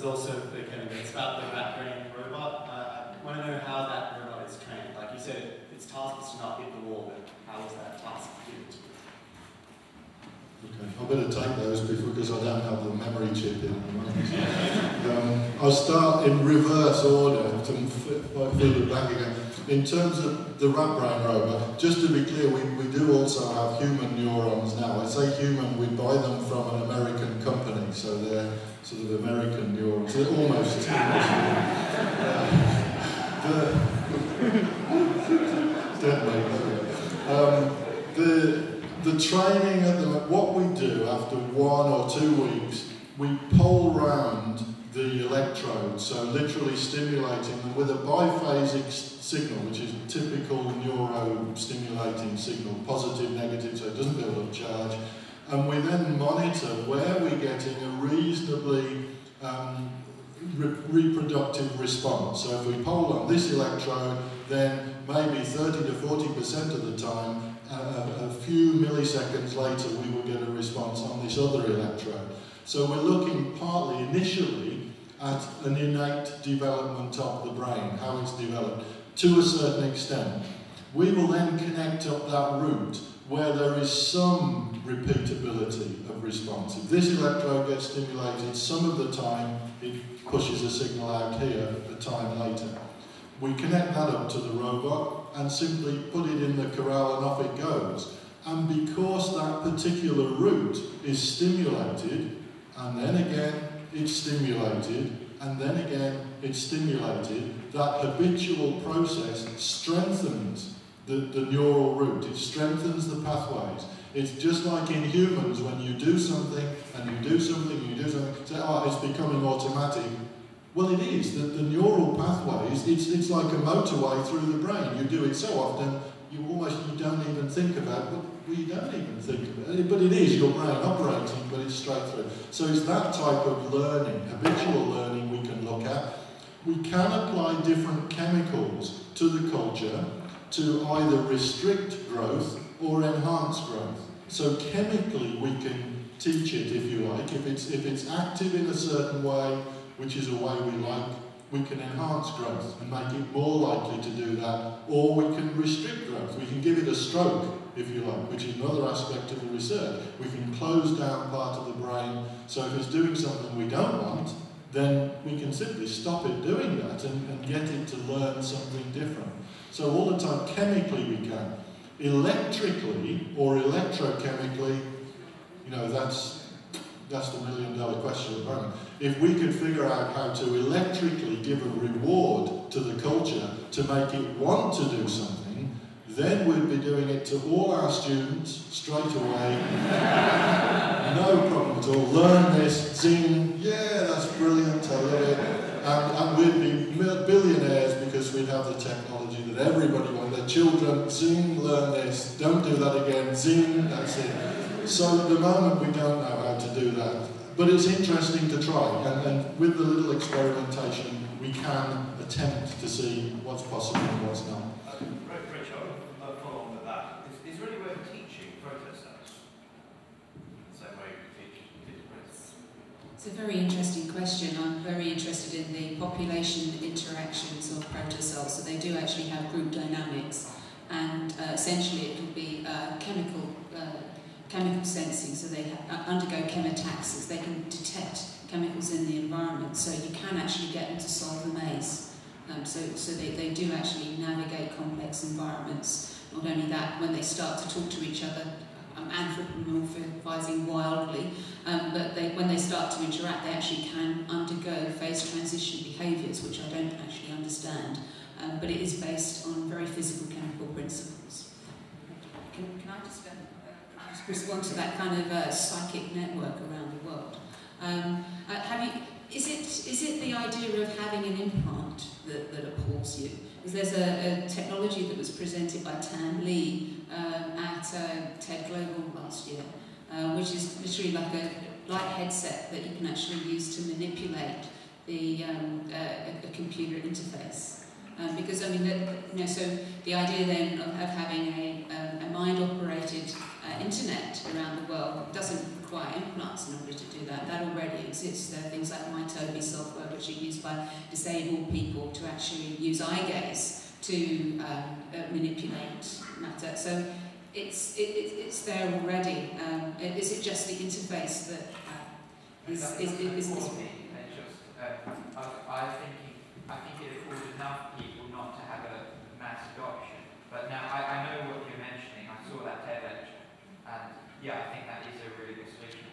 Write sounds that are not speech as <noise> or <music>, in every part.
is also for Kevin. It's about the rat brain robot. Uh, I want to know how that robot is trained. Like you said, its task is to not hit the wall, but how is that task given to? Okay, I better take those because I don't have the memory chip in my <laughs> um, I'll start in reverse order to feed it back again. In terms of the rat brain robot, just to be clear, we, we do also have human neurons now. I say human, we buy them from an American company, so they're sort of American neurons. They're almost <laughs> uh, <laughs> um, the the training at the what we do after one or two weeks, we pull round the electrode, so literally stimulating them with a biphasic signal, which is a typical neuro-stimulating signal, positive, negative, so it doesn't build up charge. And we then monitor where we're getting a reasonably um, re reproductive response. So if we pull on this electrode, then maybe 30 to 40% of the time a, a few milliseconds later we will get a response on this other electrode. So we're looking partly initially at an innate development of the brain, how it's developed, to a certain extent. We will then connect up that route where there is some repeatability of response. If this electrode gets stimulated, some of the time it pushes a signal out here, a time later. We connect that up to the robot and simply put it in the corral and off it goes. And because that particular route is stimulated, and then again it's stimulated, and then again it's stimulated, that habitual process strengthens the, the neural route. It strengthens the pathways. It's just like in humans when you do something and you do something and you do something, say, oh, it's becoming automatic. Well, it is. The, the neural pathways, it's, it's like a motorway through the brain. You do it so often, you almost you don't even think about it. You don't even think about it. But it is your brain operating, but it's straight through. So it's that type of learning, habitual learning we can look at. We can apply different chemicals to the culture to either restrict growth or enhance growth. So chemically we can teach it, if you like. If it's, if it's active in a certain way, which is a way we like, we can enhance growth and make it more likely to do that, or we can restrict growth. We can give it a stroke, if you like, which is another aspect of the research. We can close down part of the brain, so if it's doing something we don't want, then we can simply stop it doing that and, and get it to learn something different. So all the time, chemically we can. Electrically or electrochemically, you know, that's that's the million dollar question at the moment. If we could figure out how to electrically give a reward to the culture to make it want to do something, then we'd be doing it to all our students straight away. no problem at all. Learn this, zing, yeah, that's brilliant, I love it. And, and we'd be billionaires because we'd have the technology that everybody wants. Their children, zing, learn this, don't do that again, zing, that's it. So at the moment we don't know how to do that. But it's interesting to try, and, and with the little experimentation we can attempt to see what's possible and what's not. Rich, I will follow on with that. Is, is there any way of teaching protocells? The same way you teach It's a very interesting question. I'm very interested in the population interactions of protocells. So they do actually have group dynamics, and uh, essentially it can be uh, chemical uh, chemical sensing, so they uh, undergo chemotaxis. They can detect chemicals in the environment, so you can actually get them to solve the maze. Um, so so they, they do actually navigate complex environments. Not only that, when they start to talk to each other, anthropomorphizing wildly, um, but they, when they start to interact, they actually can undergo phase transition behaviours, which I don't actually understand. Um, but it is based on very physical chemical principles. Can, can I just respond to that kind of uh, psychic network around the world. Um, uh, have you, is, it, is it the idea of having an implant that, that appalls you? Because there's a, a technology that was presented by Tan Le um, at uh, TED Global last year, uh, which is literally like a light headset that you can actually use to manipulate the um, uh, a, computer interface. Um, because I mean, the, you know, so the idea then of, of having a, um, a mind-operated uh, internet around the world. Doesn't require implants in order to do that. That already exists. There are things like MyTobii software, which are used by disabled people to actually use eye gaze to um, uh, manipulate matter. So it's, it, it, it's there already. Um, is it just the interface that uh, is, is, is, is, is, It's just, uh, I, I think, I think it affords enough people not to have a mass adoption. But now, I, I know what you're mentioning, I saw that TED lecture, and yeah, I think that is a really good solution.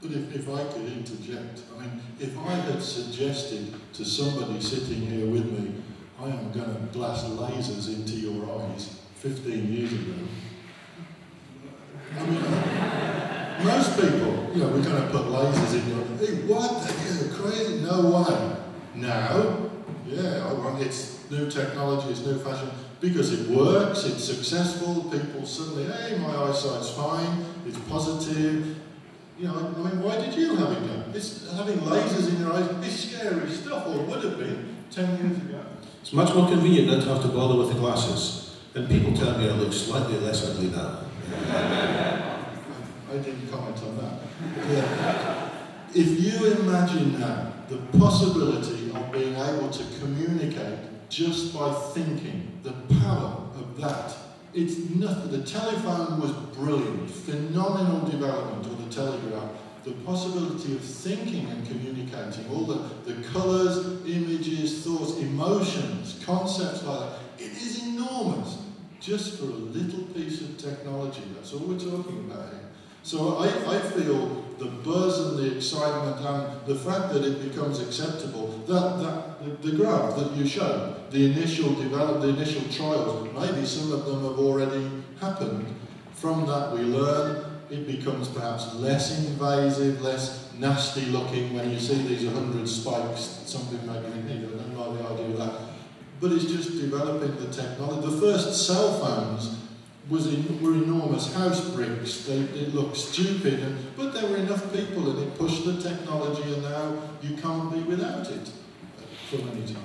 But if, if I could interject, I mean, if I had suggested to somebody sitting here with me, I am going to blast lasers into your eyes 15 years ago, I mean, most people, you know, we're going to put lasers in your hey, what? You're crazy? No way. Now, yeah, oh, I want it's new technology, it's new fashion, because it works, it's successful, people suddenly, hey, my eyesight's fine, it's positive, you know, I mean, why did you have it done? It's having lasers in your eyes is scary stuff, or would have been 10 years ago. It's much more convenient not to have to bother with the glasses. And people tell me I look slightly less ugly now. <laughs> I didn't comment on that. Yeah. If you imagine now the possibility of being able to communicate just by thinking, the power of that, it's nothing. The telephone was brilliant, phenomenal development, or the telegraph. The possibility of thinking and communicating, all the, the colours, images, thoughts, emotions, concepts like that, it is enormous just for a little piece of technology. That's all we're talking about here. So I, I feel the buzz and the excitement and the fact that it becomes acceptable, that, that the, the graph that you showed, the initial develop, the initial trials, maybe some of them have already happened. From that we learn, it becomes perhaps less invasive, less nasty looking when you see these 100 spikes, something maybe you don't like the idea of that. But it's just developing the technology. The first cell phones was in, were enormous house bricks. They, it looked stupid, and, but there were enough people and it pushed the technology and now you can't be without it for many times.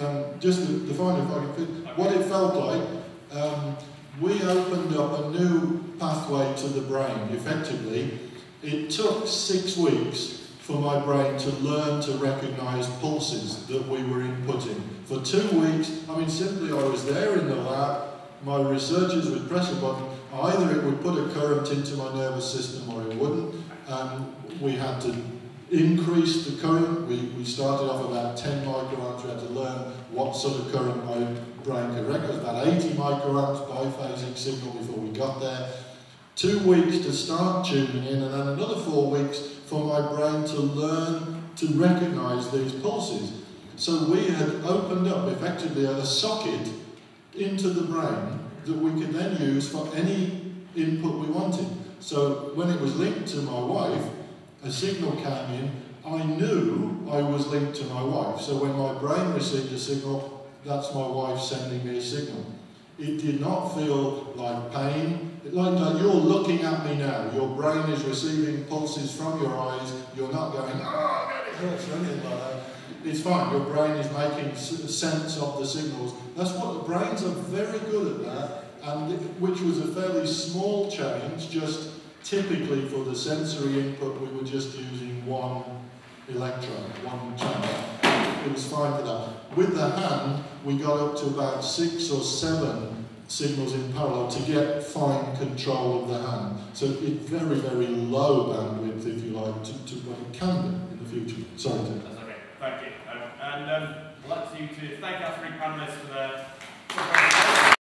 Um, just the, the final, if what it felt like, um, we opened up a new pathway to the brain, effectively. It took six weeks for my brain to learn to recognize pulses that we were inputting. For two weeks, I mean, simply I was there in the lab, my researchers would press a button, either it would put a current into my nervous system or it wouldn't. Um, we had to increase the current. We, we started off about 10 microamps. We had to learn what sort of current my brain could recognize. About 80 microamps biphasic signal before we got there. Two weeks to start tuning in, and then another four weeks for my brain to learn to recognize these pulses. So we had opened up effectively a socket into the brain that we could then use for any input we wanted. So when it was linked to my wife, a signal came in, I knew I was linked to my wife. So when my brain received a signal, that's my wife sending me a signal. It did not feel like pain. It, Like, like you're looking at me now. Your brain is receiving pulses from your eyes. You're not going, oh, or anything like that. It's fine. Your brain is making sense of the signals. That's what the brains are very good at that, and which was a fairly small change, just typically for the sensory input, we were just using one electron, one channel. It was fine for that. With the hand, we got up to about six or seven signals in parallel to get fine control of the hand. So it's very, very low bandwidth, if you like, to, to what it can do in the future. Sorry, Tim. That's okay. Thank you. And um, I'd like you to thank our three panelists for their